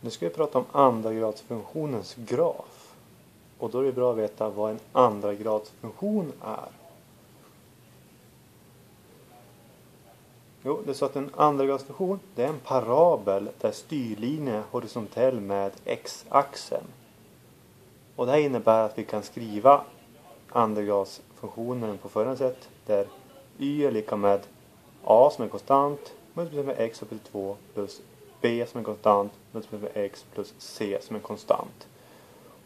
Nu ska vi prata om andragradsfunktionens graf. Och då är det bra att veta vad en andragradsfunktion är. Jo, det är så att en andragradsfunktion det är en parabel där styrlinjen är horisontell med x-axeln. Och det här innebär att vi kan skriva andragradsfunktionen på följande sätt. Där y är lika med a som är konstant multiplicerat med x upp till 2 plus b som är konstant multiplicerat med x plus c som är konstant.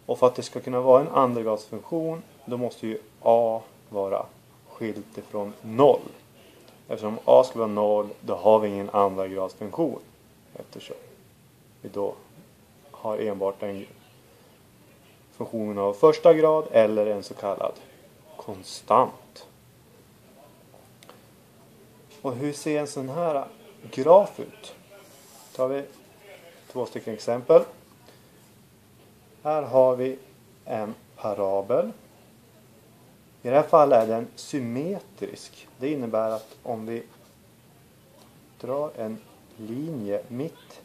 Och för att det ska kunna vara en andragradsfunktion då måste ju a vara skilt ifrån 0. Eftersom a ska vara 0 då har vi ingen andragradsfunktion. Eftersom vi då har enbart en funktion av första grad eller en så kallad konstant. Och hur ser en sån här graf ut? Tar vi två stycken exempel. Här har vi en parabel. I det här fallet är den symmetrisk. Det innebär att om vi drar en linje mitt,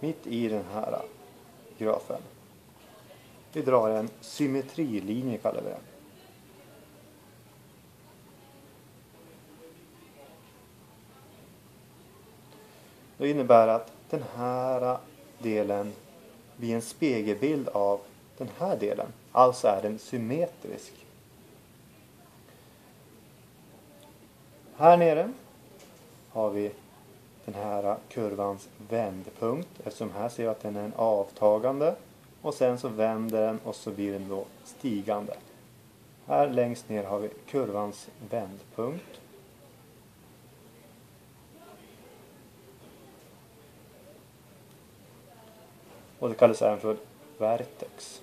mitt i den här grafen. Vi drar en symmetrilinje kallar vi det. Det innebär att den här delen blir en spegelbild av den här delen. Alltså är den symmetrisk. Här nere har vi den här kurvans vändpunkt eftersom här ser vi att den är en avtagande och sen så vänder den och så blir den då stigande. Här längst ner har vi kurvans vändpunkt. Och det kallas även för vertex.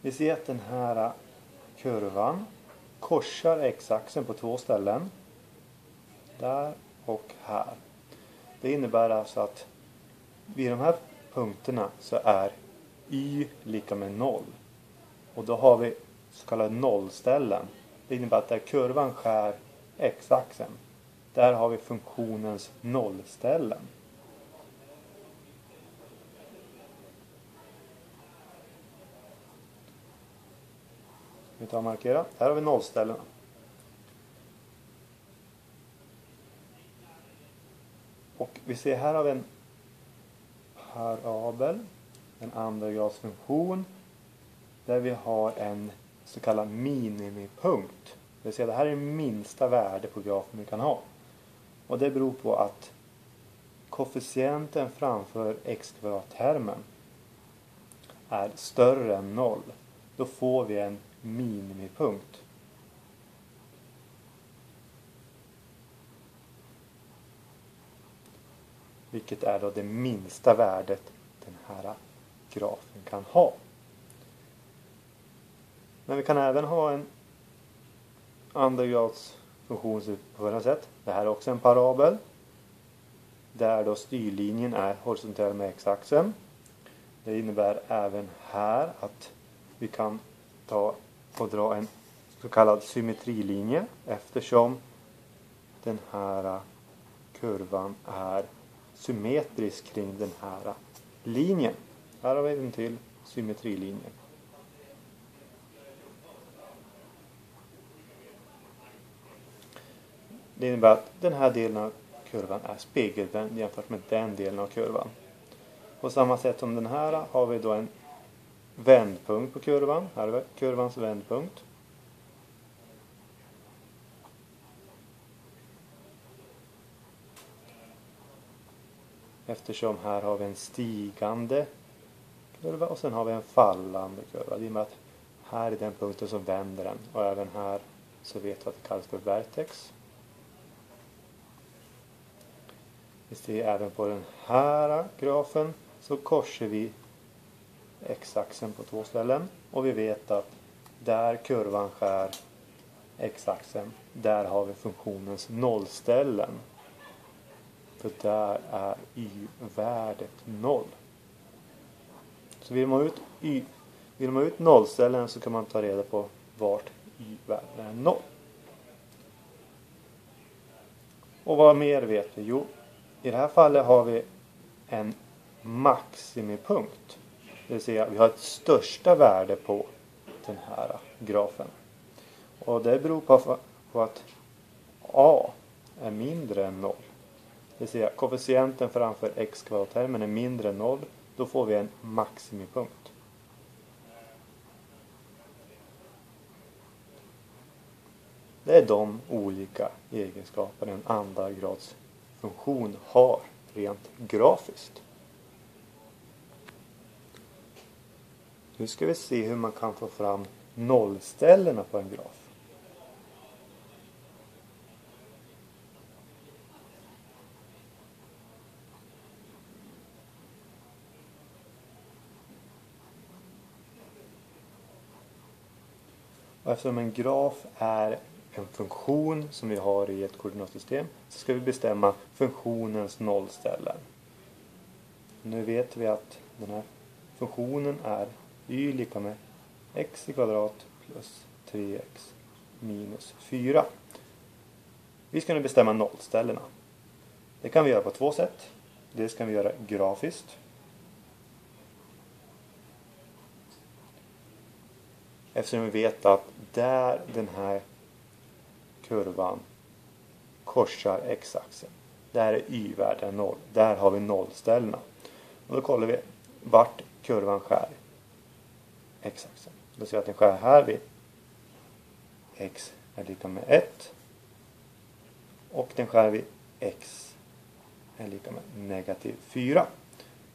Vi ser att den här kurvan korsar x-axeln på två ställen. Där och här. Det innebär alltså att vid de här punkterna så är y lika med 0. Och då har vi så kallade nollställen. Det innebär att där kurvan skär x-axeln där har vi funktionens nollställen. Vi tar och markerar. Här har vi nollställena. Och vi ser här har vi en parabel, en andragradsfunktion där vi har en så kallad minimipunkt. Det vill säga det här är det minsta värde på grafen vi kan ha. Och det beror på att koefficienten framför x kvadrattermen är större än 0. Då får vi en minimipunkt. Vilket är då det minsta värdet den här grafen kan ha. Men vi kan även ha en andra på följande sätt. Det här är också en parabel. Där då styrlinjen är horisontell med x-axeln. Det innebär även här att vi kan ta och dra en så kallad symmetrilinje eftersom den här kurvan är symmetrisk kring den här linjen. Här har vi en till symmetrilinje. Det innebär att den här delen av kurvan är spegelvänd jämfört med den delen av kurvan. På samma sätt som den här har vi då en vändpunkt på kurvan. Här har vi kurvans vändpunkt. Eftersom här har vi en stigande kurva och sen har vi en fallande kurva. Det innebär att här är den punkten som vänder den och även här så vet vi att det kallas för vertex. Vi ser även på den här grafen så korsar vi x-axeln på två ställen och vi vet att där kurvan skär x-axeln, där har vi funktionens nollställen. För där är y-värdet noll. Så vill man ut, y, vill man ut nollställen så kan man ta reda på vart y-värdet är noll. Och vad mer vet vi? Jo, i det här fallet har vi en maximipunkt. Det vill säga vi har ett största värde på den här grafen. Och det beror på, på att a är mindre än 0. Det vill säga koefficienten framför x kvadrattermen är mindre än 0. Då får vi en maximipunkt. Det är de olika egenskaper en funktion har rent grafiskt. Nu ska vi se hur man kan få fram nollställena på en graf. Och eftersom en graf är en funktion som vi har i ett koordinatsystem så ska vi bestämma funktionens nollställen. Nu vet vi att den här funktionen är y lika med x i kvadrat plus 3x minus 4. Vi ska nu bestämma nollställena. Det kan vi göra på två sätt. Dels kan vi göra grafiskt. Eftersom vi vet att där den här kurvan korsar x-axeln. Där är y-värdet 0. Där har vi nollställena. Och då kollar vi vart kurvan skär x-axeln. Då ser vi att den skär här vid x är lika med 1. Och den skär vid x är lika med negativ 4.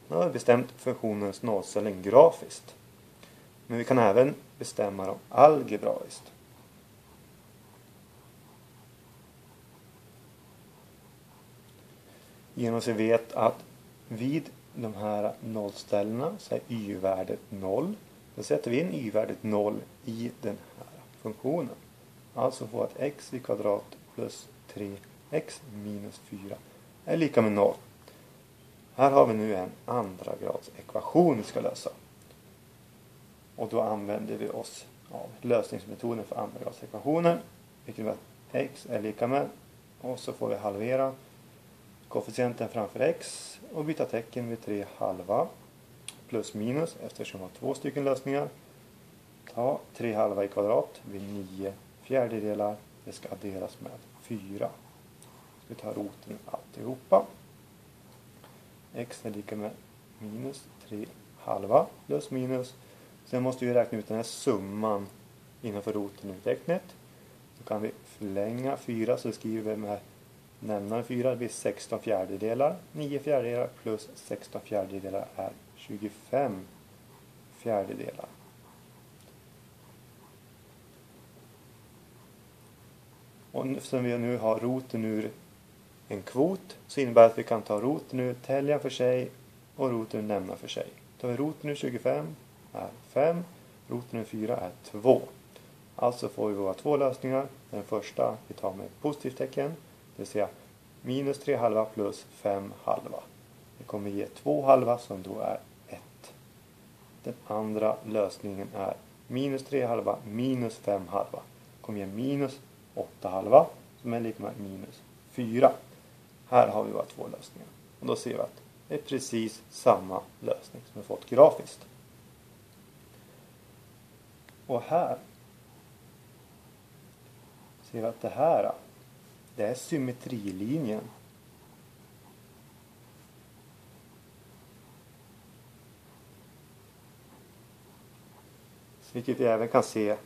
Nu har vi bestämt funktionens nollställen grafiskt. Men vi kan även bestämma dem algebraiskt. Genom att vi vet att vid de här nollställena så är y-värdet 0. Då sätter vi in y-värdet 0 i den här funktionen. Alltså får att x i kvadrat plus 3x minus 4 är lika med 0. Här har vi nu en andra grads ekvation vi ska lösa. Och då använder vi oss av lösningsmetoden för andra grads ekvationer. Vilket är att x är lika med och så får vi halvera koefficienten framför x och byta tecken vid 3 halva plus minus eftersom vi har två stycken lösningar. Ta 3 halva i kvadrat vid 9 fjärdedelar. Det ska adderas med 4. Vi tar roten alltihopa. x är lika med minus 3 halva plus minus. Sen måste vi räkna ut den här summan innanför roten i tecknet. Då kan vi förlänga 4 så skriver vi med Nämnaren 4 blir 16 fjärdedelar. 9 fjärdedelar plus 16 fjärdedelar är 25 fjärdedelar. Och eftersom vi nu har roten ur en kvot så innebär det att vi kan ta roten ur täljan för sig och roten ur nämnaren för sig. Tar vi roten ur 25 är 5, roten ur 4 är 2. Alltså får vi våra två lösningar. Den första vi tar med positivt tecken det vill säga minus 3 halva plus 5 halva. Det kommer ge 2 halva som då är 1. Den andra lösningen är minus 3 halva minus 5 halva. Det kommer ge minus 8 halva som är lika med minus 4. Här har vi våra två lösningar. Och då ser vi att det är precis samma lösning som vi fått grafiskt. Och här ser vi att det här det är symmetrilinjen. Vilket vi även kan se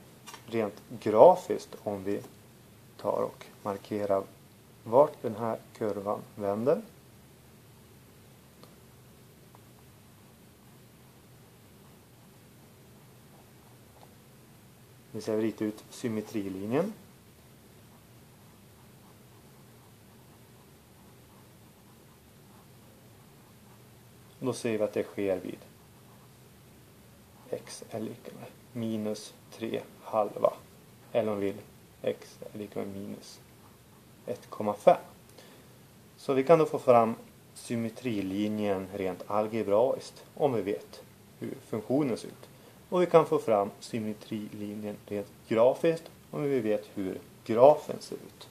rent grafiskt om vi tar och markerar vart den här kurvan vänder. Vi ser rita ut symmetrilinjen. Och då ser vi att det sker vid x är lika med minus 3 halva. Eller om vi vill x är lika med minus 1,5. Så vi kan då få fram symmetrilinjen rent algebraiskt om vi vet hur funktionen ser ut. Och vi kan få fram symmetrilinjen rent grafiskt om vi vet hur grafen ser ut.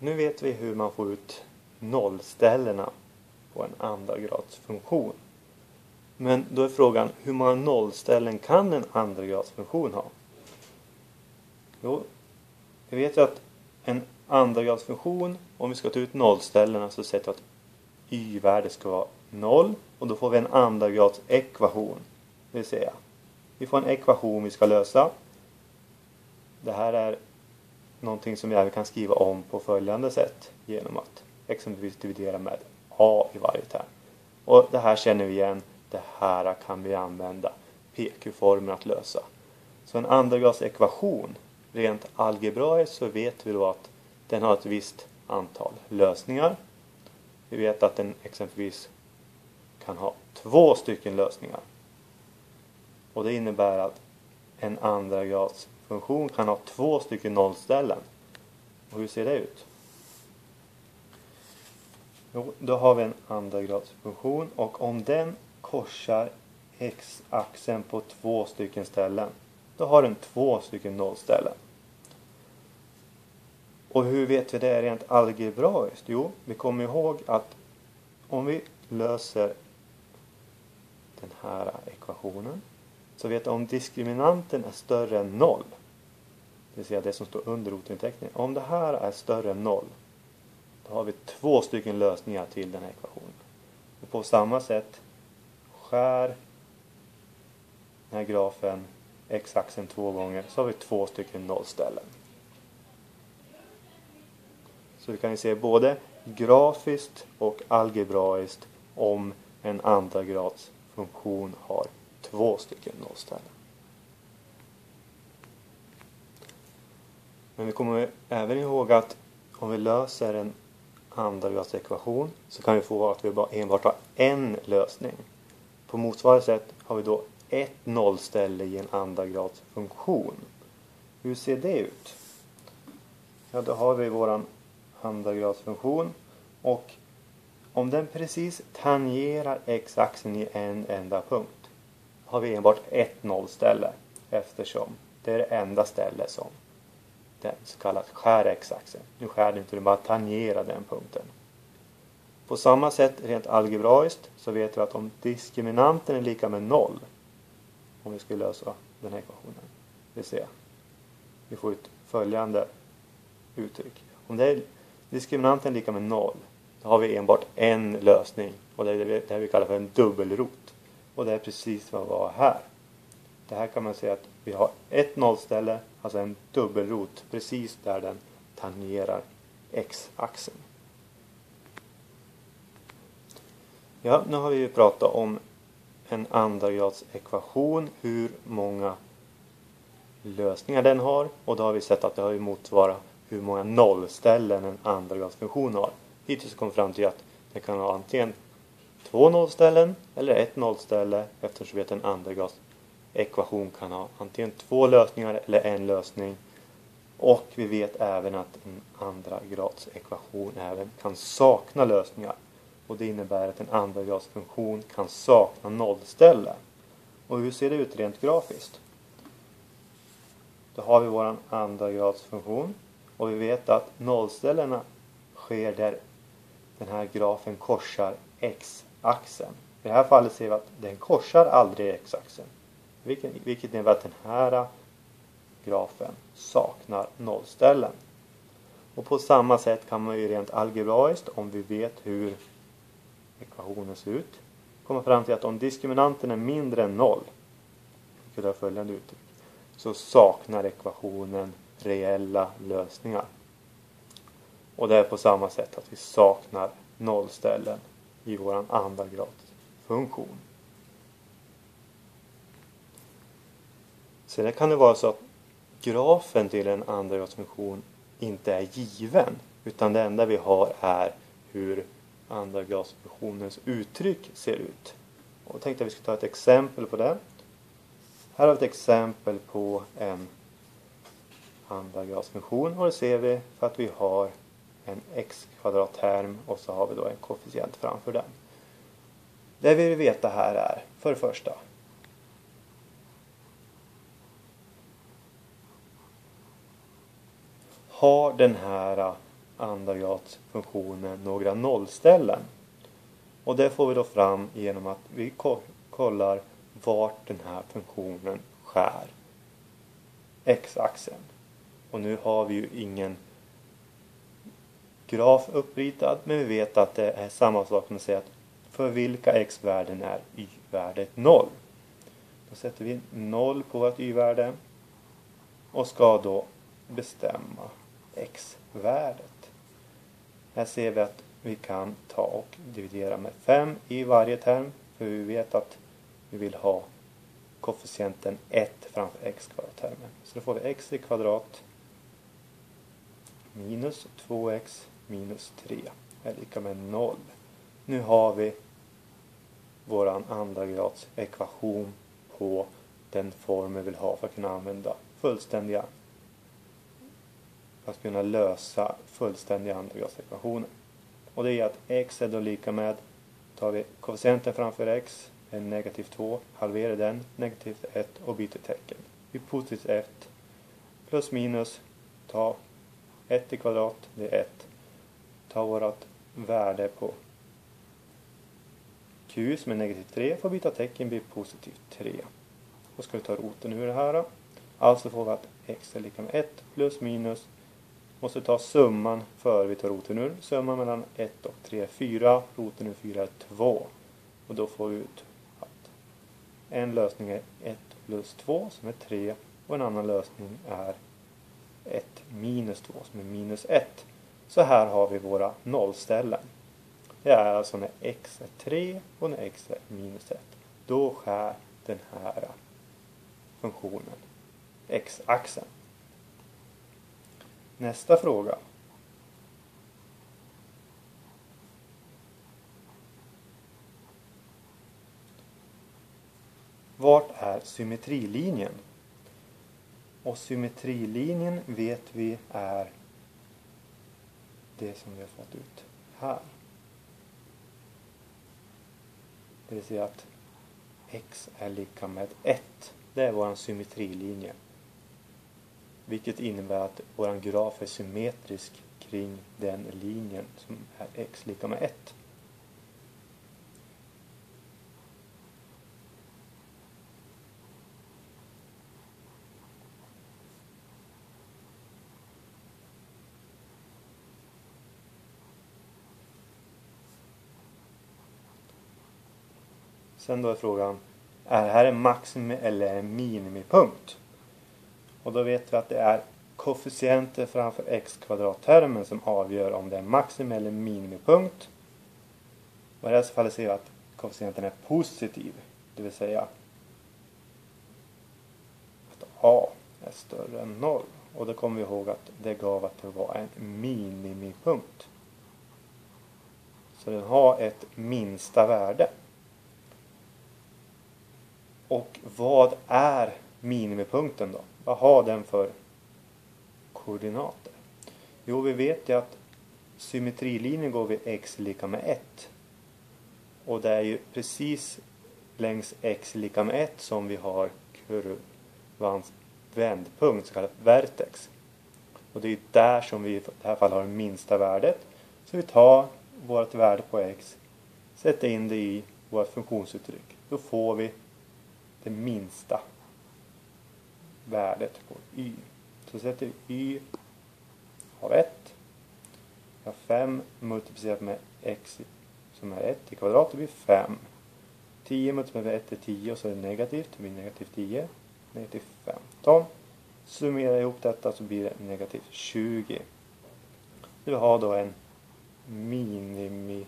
Nu vet vi hur man får ut nollställena på en andragradsfunktion. Men då är frågan, hur många nollställen kan en andragradsfunktion ha? Jo, vi vet ju att en andragradsfunktion, om vi ska ta ut nollställena så sätter vi att y-värdet ska vara 0 och då får vi en andragradsekvation. Det vill säga, vi får en ekvation vi ska lösa. Det här är någonting som vi även kan skriva om på följande sätt genom att exempelvis dividera med a i varje term. Och det här känner vi igen. Det här kan vi använda PQ-formen att lösa. Så en andragradsekvation, rent algebraiskt så vet vi då att den har ett visst antal lösningar. Vi vet att den exempelvis kan ha två stycken lösningar. Och det innebär att en funktion kan ha två stycken nollställen. Och hur ser det ut? Jo, då har vi en andragradsfunktion och om den korsar x-axeln på två stycken ställen då har den två stycken nollställen. Och hur vet vi det rent algebraiskt? Jo, vi kommer ihåg att om vi löser den här ekvationen så vet vi om diskriminanten är större än noll. Det vill säga det som står under rotinteckningen. Om det här är större än noll då har vi två stycken lösningar till den här ekvationen. Och på samma sätt skär den här grafen x-axeln två gånger så har vi två stycken nollställen. Så vi kan ju se både grafiskt och algebraiskt om en andragradsfunktion har två stycken nollställen. Men vi kommer även ihåg att om vi löser en andragradsekvation så kan vi få att vi bara enbart har en lösning. På motsvarande sätt har vi då ett nollställe i en andragradsfunktion. Hur ser det ut? Ja, då har vi våran andragradsfunktion och om den precis tangerar x-axeln i en enda punkt har vi enbart ett nollställe eftersom det är det enda ställe som den så kallat skär x-axeln. Nu skär den inte, den bara tangerar den punkten. På samma sätt rent algebraiskt så vet vi att om diskriminanten är lika med noll om vi skulle lösa den här ekvationen. Det vill säga, vi får ut följande uttryck. Om det är diskriminanten är lika med noll då har vi enbart en lösning och det är det vi kallar för en dubbelrot. Och det är precis vad vi har här. Det här kan man säga att vi har ett nollställe, alltså en dubbelrot, precis där den tangerar x-axeln. Ja, nu har vi ju pratat om en andragradsekvation, hur många lösningar den har och då har vi sett att det har ju motsvarat hur många nollställen en andragradsfunktion har. Hittills kom vi fram till att det kan ha antingen två nollställen eller ett nollställe eftersom vi vet en ekvation kan ha antingen två lösningar eller en lösning. Och vi vet även att en andragradsekvation även kan sakna lösningar. Och det innebär att en andragradsfunktion kan sakna nollställe. Och hur ser det ut rent grafiskt? Då har vi vår andragradsfunktion och vi vet att nollställena sker där den här grafen korsar x-axeln. I det här fallet ser vi att den korsar aldrig x-axeln. Vilket, vilket innebär att den här grafen saknar nollställen. Och på samma sätt kan man ju rent algebraiskt, om vi vet hur ekvationen ser ut, komma fram till att om diskriminanten är mindre än noll, vilket är följande uttryck, så saknar ekvationen reella lösningar. Och det är på samma sätt att vi saknar nollställen i vår andragradsfunktion. Sen kan det vara så att grafen till en andragradsfunktion inte är given utan det enda vi har är hur andragradsfunktionens uttryck ser ut. Och jag tänkte att vi ska ta ett exempel på det. Här har vi ett exempel på en andragradsfunktion och det ser vi för att vi har en x kvadratterm och så har vi då en koefficient framför den. Det vi vill veta här är för det första Har den här äh, andagats-funktionen några nollställen. Och det får vi då fram genom att vi kollar vart den här funktionen skär x-axeln. Och nu har vi ju ingen graf uppritad men vi vet att det är samma sak som att säga att för vilka x-värden är y-värdet 0. Då sätter vi 0 på vårt y-värde och ska då bestämma x-värdet. Här ser vi att vi kan ta och dividera med 5 i varje term för vi vet att vi vill ha koefficienten 1 framför x kvadrat-termen. Så då får vi x i kvadrat minus 2x minus 3 är lika med 0. Nu har vi våran andra grads ekvation på den form vi vill ha för att kunna använda fullständiga att kunna lösa fullständiga andragradsekvationer. Och det är att x är då lika med, tar vi koefficienten framför x, är negativ 2, halverar den, negativt 1 och byter tecken. Vi positivt 1 plus minus, ta 1 i kvadrat, det är 1. Ta vårt värde på q som är negativ 3, får byta tecken, blir positivt 3. Då ska vi ta roten ur det här. Alltså får vi att x är lika med 1 plus minus måste ta summan för, vi tar roten ur. Summan mellan 1 och 3 är 4. Roten ur 4 är 2. Och då får vi ut att en lösning är 1 plus 2 som är 3 och en annan lösning är 1 minus 2 som är minus 1. Så här har vi våra nollställen. Det är alltså när x är 3 och när x är minus 1. Då skär den här funktionen x-axeln. Nästa fråga. Vart är symmetrilinjen? Och symmetrilinjen vet vi är det som vi har fått ut här. Det vill säga att x är lika med 1. Det är vår symmetrilinje. Vilket innebär att vår graf är symmetrisk kring den linjen som är x lika med 1. Sen då är frågan, är det här en maximi eller en minimipunkt? Och då vet vi att det är koefficienter framför x kvadrat-termen som avgör om det är maxim eller minimipunkt. Och i det här fallet ser vi att koefficienten är positiv. Det vill säga att a är större än 0. Och då kommer vi ihåg att det gav att det var en minimipunkt. Så den har ett minsta värde. Och vad är minimipunkten då? Vad har den för koordinater? Jo, vi vet ju att symmetrilinjen går vid x lika med 1. Och det är ju precis längs x lika med 1 som vi har kurvans vändpunkt, så kallat vertex. Och det är där som vi i det här fallet har det minsta värdet. Så vi tar vårt värde på x, sätter in det i vårt funktionsuttryck. Då får vi det minsta värdet på y. Så sätter vi y av 1. Vi har 5 multiplicerat med x som är 1 i kvadrat, det blir 5. 10 multiplicerat med 1 är 10 och så är det negativt, det blir negativt 10. Negativt 15. Summerar ihop detta så blir det negativt 20. Vi har då en minimipunkt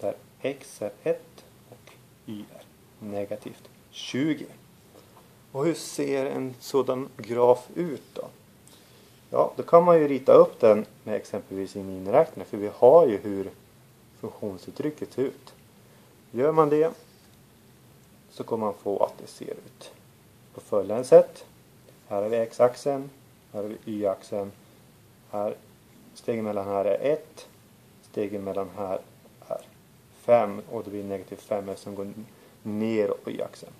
där x är 1 och y är negativt 20. Och hur ser en sådan graf ut då? Ja, då kan man ju rita upp den med exempelvis en miniräknare för vi har ju hur funktionsuttrycket ser ut. Gör man det så kommer man få att det ser ut på följande sätt. Här har vi x-axeln, här har vi y-axeln. Här, stegen mellan här är 1, stegen mellan här är 5 och det blir negativt 5 eftersom det går neråt på y-axeln.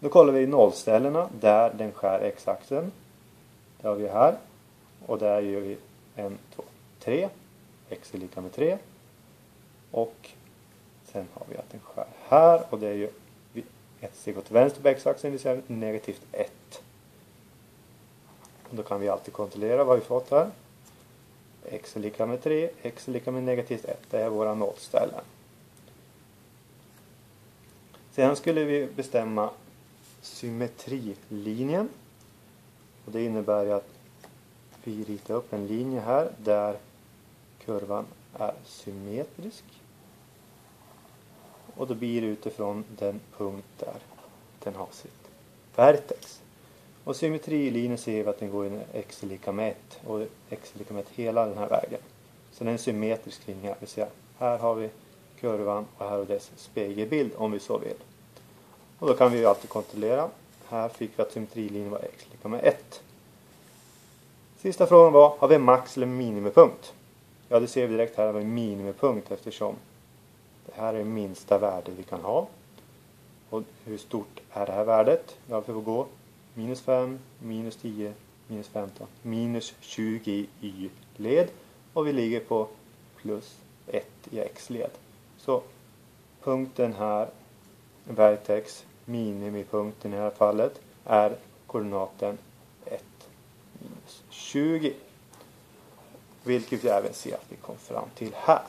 Då kollar vi nollställena där den skär x-axeln. Det har vi här. och där gör vi 1, 2, 3. x är lika med 3. Och sen har vi att den skär här och det är ju ett steg åt vänster på x-axeln, det vill säga negativt 1. Då kan vi alltid kontrollera vad vi fått här. x är lika med 3, x är lika med negativt 1. Det är våra nollställen. Sen skulle vi bestämma symmetrilinjen. Och det innebär ju att vi ritar upp en linje här där kurvan är symmetrisk. Och då blir det utifrån den punkt där den har sitt vertex. Och symmetrilinjen ser vi att den går in x är lika med 1 och x är lika med 1 hela den här vägen. Så det är en symmetrisk linje här. vill säga här har vi kurvan och här har vi dess spegelbild om vi så vill. Och då kan vi ju alltid kontrollera. Här fick vi att symmetrilinjen var x lika med 1. Sista frågan var, har vi max eller minimipunkt? Ja, det ser vi direkt här har vi minimipunkt eftersom det här är minsta värde vi kan ha. Och hur stort är det här värdet? Ja, vi får gå minus 5, minus 10, minus 15, minus 20 i y-led och vi ligger på plus 1 i x-led. Så punkten här, vertex, minimipunkten i det här fallet, är koordinaten 1 minus 20. Vilket vi även ser att vi kom fram till här.